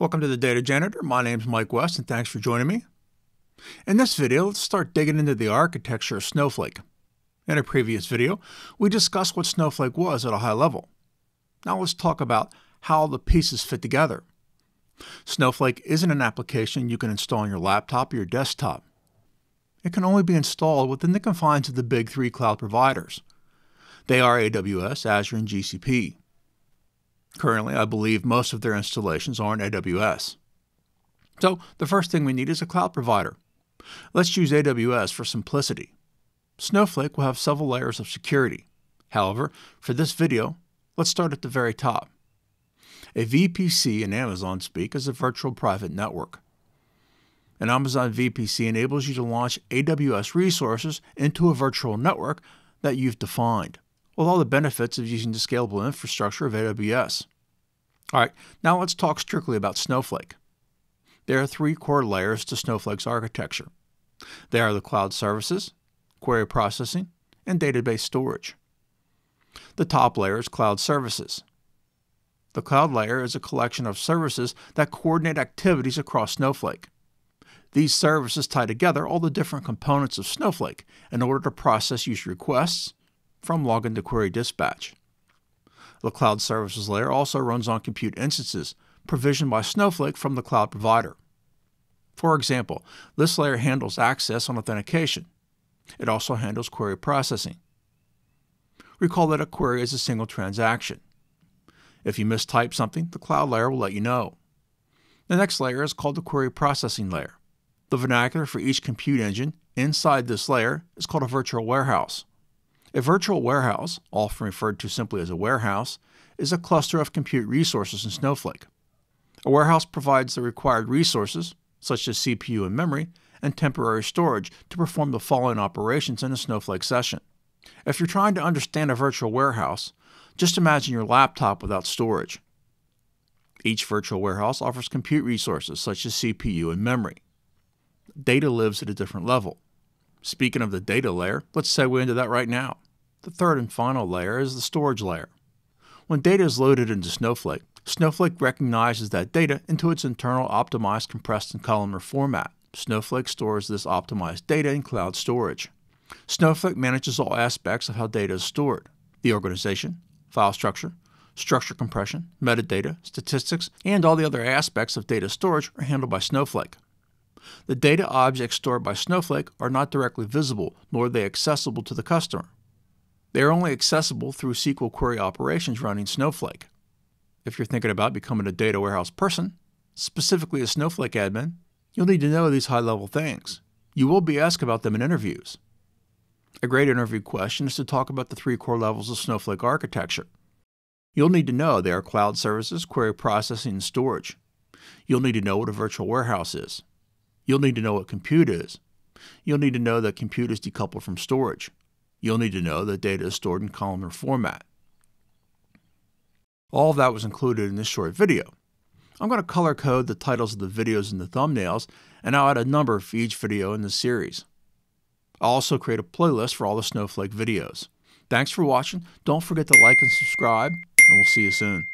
Welcome to the Data Janitor. My name is Mike West and thanks for joining me. In this video, let's start digging into the architecture of Snowflake. In a previous video, we discussed what Snowflake was at a high level. Now let's talk about how the pieces fit together. Snowflake isn't an application you can install on your laptop or your desktop. It can only be installed within the confines of the big three cloud providers. They are AWS, Azure, and GCP. Currently, I believe most of their installations are on AWS. So, the first thing we need is a cloud provider. Let's choose AWS for simplicity. Snowflake will have several layers of security. However, for this video, let's start at the very top. A VPC in Amazon speak is a virtual private network. An Amazon VPC enables you to launch AWS resources into a virtual network that you've defined with all the benefits of using the scalable infrastructure of AWS. All right, now let's talk strictly about Snowflake. There are three core layers to Snowflake's architecture. They are the cloud services, query processing, and database storage. The top layer is cloud services. The cloud layer is a collection of services that coordinate activities across Snowflake. These services tie together all the different components of Snowflake in order to process user requests, from login to query dispatch. The cloud services layer also runs on compute instances provisioned by Snowflake from the cloud provider. For example, this layer handles access on authentication. It also handles query processing. Recall that a query is a single transaction. If you mistype something, the cloud layer will let you know. The next layer is called the query processing layer. The vernacular for each compute engine inside this layer is called a virtual warehouse. A virtual warehouse, often referred to simply as a warehouse, is a cluster of compute resources in Snowflake. A warehouse provides the required resources, such as CPU and memory, and temporary storage to perform the following operations in a Snowflake session. If you're trying to understand a virtual warehouse, just imagine your laptop without storage. Each virtual warehouse offers compute resources such as CPU and memory. Data lives at a different level. Speaking of the data layer, let's segue into that right now. The third and final layer is the storage layer. When data is loaded into Snowflake, Snowflake recognizes that data into its internal optimized compressed and columnar format. Snowflake stores this optimized data in cloud storage. Snowflake manages all aspects of how data is stored the organization, file structure, structure compression, metadata, statistics, and all the other aspects of data storage are handled by Snowflake. The data objects stored by Snowflake are not directly visible, nor are they accessible to the customer. They are only accessible through SQL query operations running Snowflake. If you're thinking about becoming a data warehouse person, specifically a Snowflake admin, you'll need to know these high level things. You will be asked about them in interviews. A great interview question is to talk about the three core levels of Snowflake architecture. You'll need to know they are cloud services, query processing, and storage. You'll need to know what a virtual warehouse is. You'll need to know what compute is. You'll need to know that compute is decoupled from storage. You'll need to know that data is stored in columnar format. All of that was included in this short video. I'm going to color code the titles of the videos and the thumbnails, and I'll add a number for each video in the series. I'll also create a playlist for all the Snowflake videos. Thanks for watching. Don't forget to like and subscribe, and we'll see you soon.